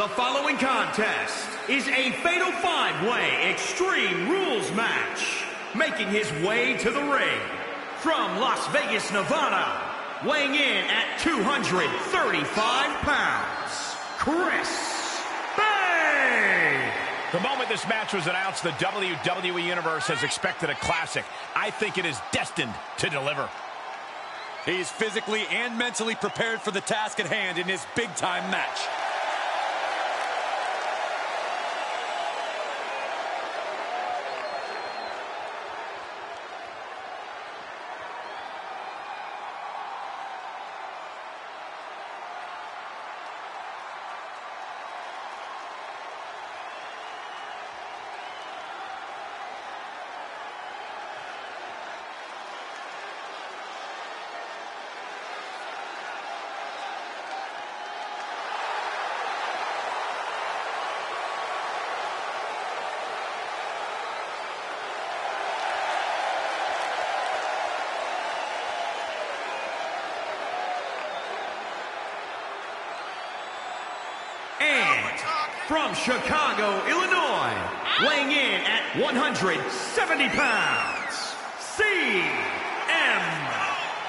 The following contest is a Fatal 5-Way Extreme Rules match. Making his way to the ring from Las Vegas, Nevada, weighing in at 235 pounds, Chris Bey! The moment this match was announced, the WWE Universe has expected a classic. I think it is destined to deliver. He's physically and mentally prepared for the task at hand in his big-time match. And from Chicago, Illinois, weighing in at 170 pounds, CM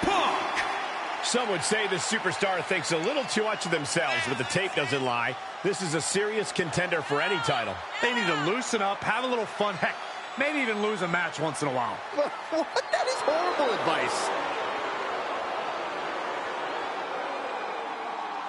Punk. Some would say the superstar thinks a little too much of themselves, but the tape doesn't lie. This is a serious contender for any title. They need to loosen up, have a little fun, heck, maybe even lose a match once in a while. What? That is horrible advice.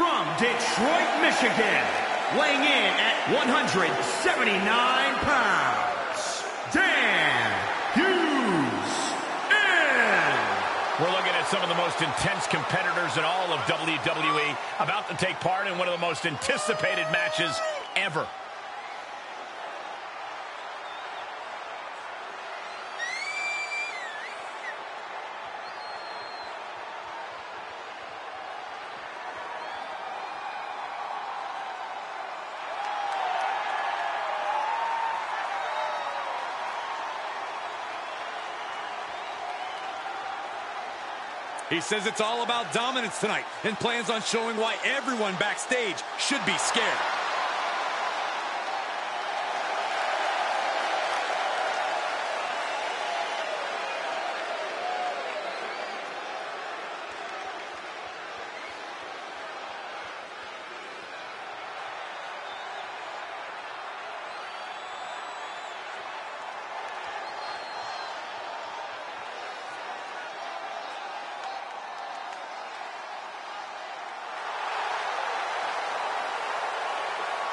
from Detroit, Michigan, weighing in at 179 pounds, Dan Hughes. We're looking at some of the most intense competitors in all of WWE about to take part in one of the most anticipated matches ever. He says it's all about dominance tonight and plans on showing why everyone backstage should be scared.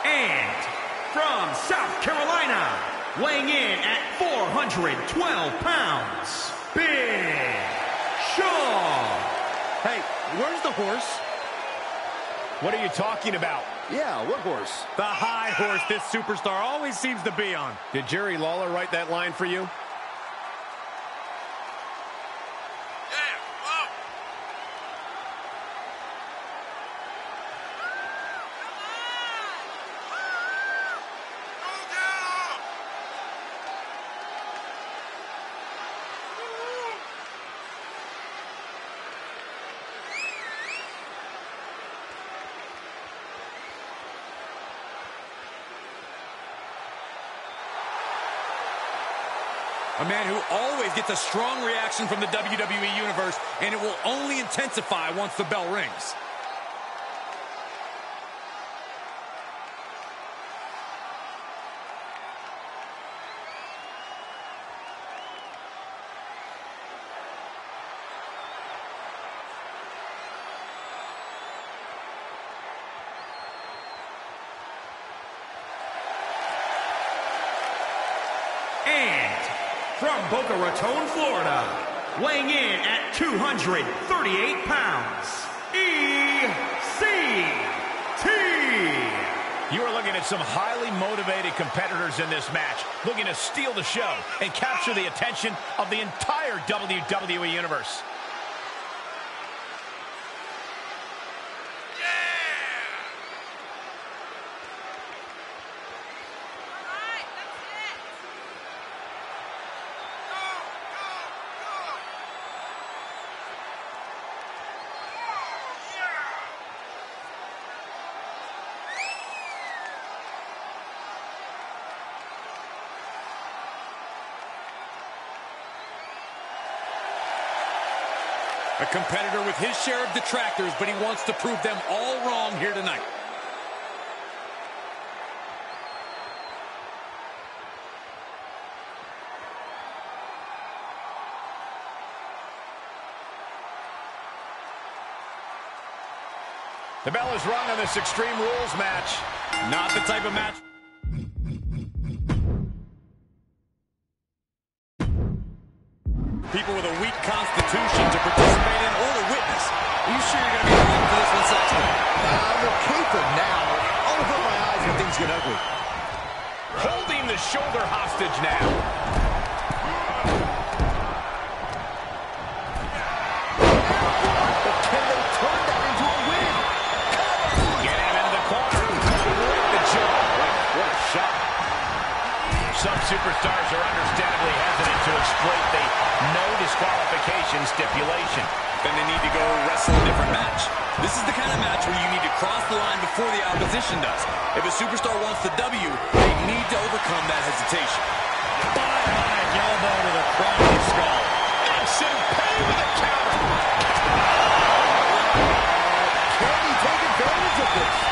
And from South Carolina, weighing in at 412 pounds, Big Show. Hey, where's the horse? What are you talking about? Yeah, what horse? The high horse this superstar always seems to be on. Did Jerry Lawler write that line for you? Man who always gets a strong reaction from the WWE Universe, and it will only intensify once the bell rings. And from Boca Raton, Florida, weighing in at 238 pounds, EC3. You are looking at some highly motivated competitors in this match, looking to steal the show and capture the attention of the entire WWE Universe. A competitor with his share of detractors, but he wants to prove them all wrong here tonight. The bell is rung on this Extreme Rules match. Not the type of match people with a weak constitution to participate in or to witness. Are you sure you're going to be around for this one, Saxton? I'm okay for now. I'll open my eyes when things get ugly. Holding the shoulder hostage now. Get him into the corner. Some superstars are understandably hesitant to exploit the no disqualification stipulation. Then they need to go wrestle a different match. This is the kind of match where you need to cross the line before the opposition does. If a superstar wants the W, they need to overcome that hesitation. High elbow to the front of the skull. Edson Pay with a counter. Can he take advantage of this?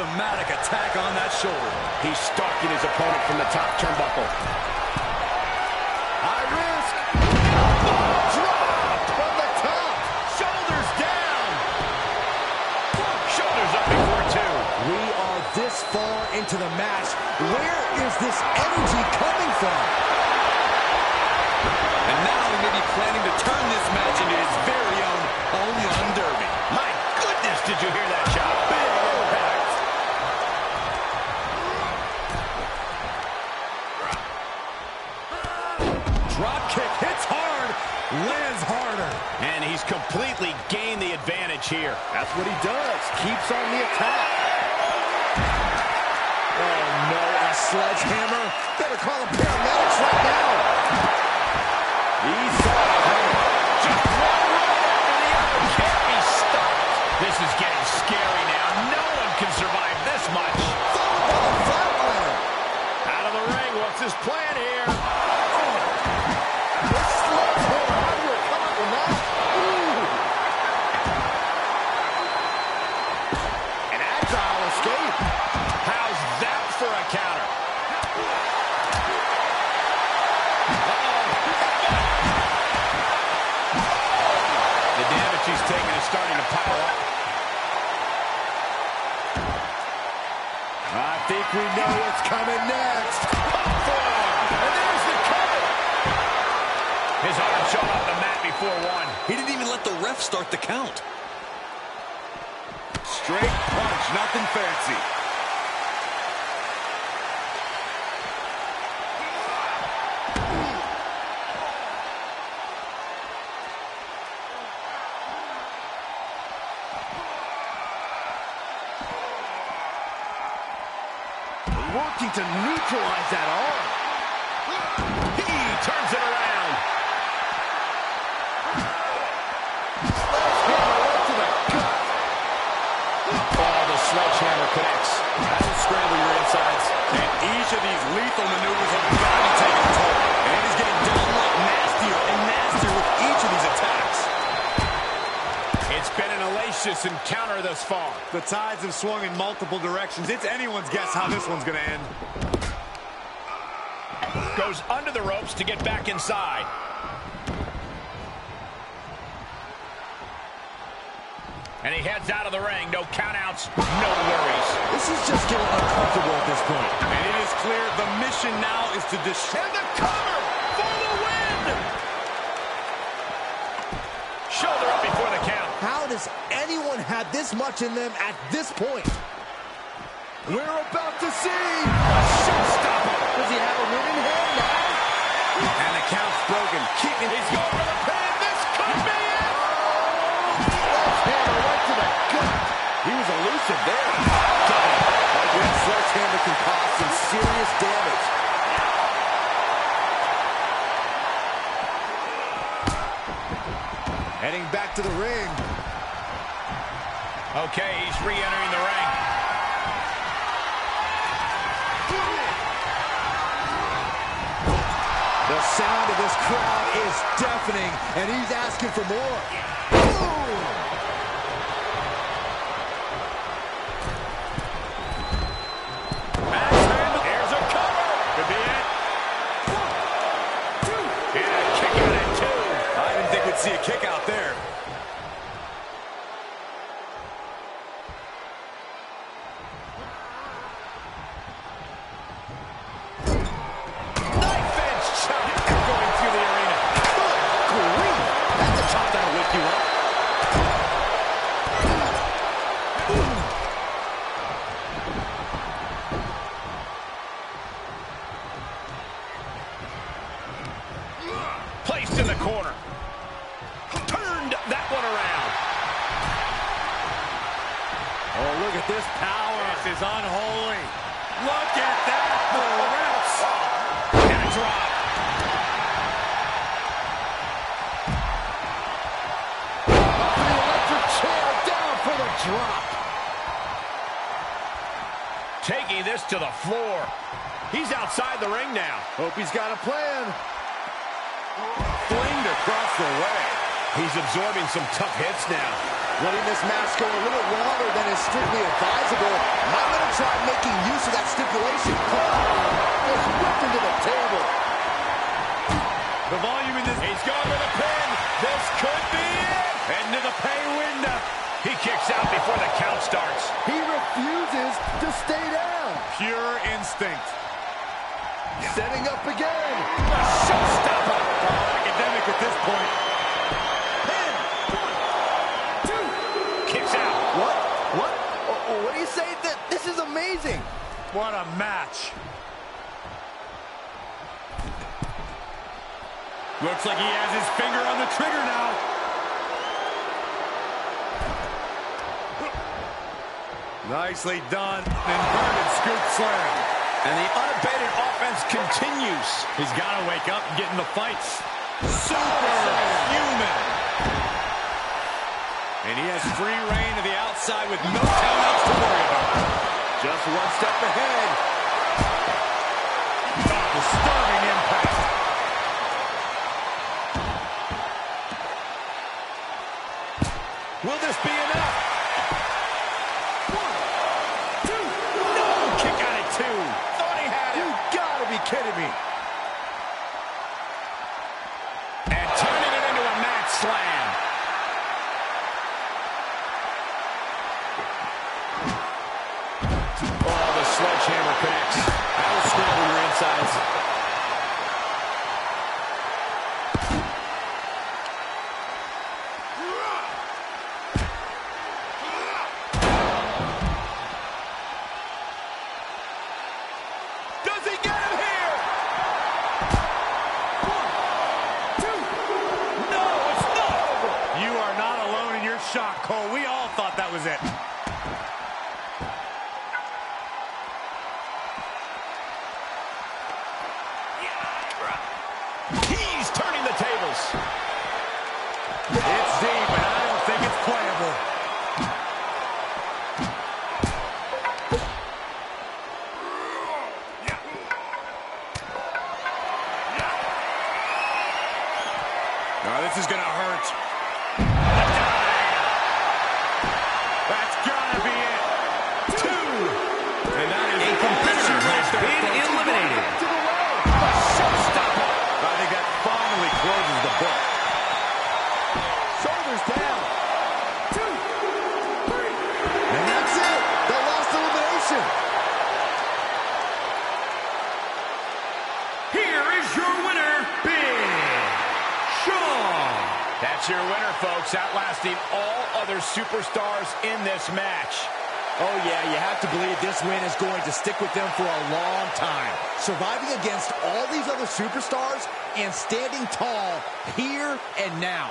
Systematic attack on that shoulder. He's stalking his opponent from the top turnbuckle. Completely gained the advantage here. That's what he does. Keeps on the attack. Oh, no. A sledgehammer. Better call the paramedics right now. He saw it coming. Just one right after the other. Can't be stopped. This is getting scary now. No one can survive this much. Followed by the flatliner. Out of the ring. What's his plan here? We know what's coming next. And there's the cover. His arm shot off the mat before one. He didn't even let the ref start the count. Straight punch, nothing fancy. Working looking to that arm. He turns it around. Oh, the sledgehammer connects. That'll scramble your insides. And each of these lethal maneuvers have got to take a toll. And it is getting downright nastier and nastier with each of these attacks. It's been an hellacious encounter thus far. The tides have swung in multiple directions. It's anyone's guess how this one's going to end. Goes under the ropes to get back inside. And he heads out of the ring. No countouts, no worries. This is just getting uncomfortable at this point. And it is clear the mission now is to destroy the cover for the win! Shoulder up before the count. How does anyone have this much in them at this point? We're about to see. a Showstopper. Does he have a winning hand now? And the count's broken. Keeping He's going for the pin. This could be it. Oh, sledgehammer right to the gut. He was elusive there. A great sledgehammer can cause some serious damage. Heading back to the ring. Okay, he's re-entering the ring. The sound of this crowd is deafening, and he's asking for more. Boom! Here's a cover. Could be it. And a kick out at two. I didn't think we'd see a kick out there. Knife edge chop going through the arena. Grief! That's a chop that'll wake you up. Placed in the corner. Turned that one around. Oh, look at this power. This is unholy. Look at that. The reps. And a drop. The electric chair down for the drop. Taking this to the floor. He's outside the ring now. Hope he's got a plan. Flinged across the way. He's absorbing some tough hits now. Letting this match go a little longer than is strictly advisable. Might want to try making use of that stipulation. Oh, Just whipped into the table. The volume in this. He's going for the pin. This could be it. Into the pay window. He kicks out before the count starts. He refuses to stay down. Pure instinct. Setting up again. A Showstopper. Academic at this point. Pin. One, two. Kicks out. What? What? Oh, What do you say? This is amazing. What a match. Looks like he has his finger on the trigger now. Nicely done. Inverted scoop slam. And the unabated offense continues. He's got to wake up and get in the fights. Superhuman. And he has free reign to the outside with no countouts to worry about. Just one step ahead. Two. Thought he had You gotta be kidding me. Shock, Cole. We all thought that was it. to believe this win is going to stick with them for a long time. Surviving against all these other superstars and standing tall here and now.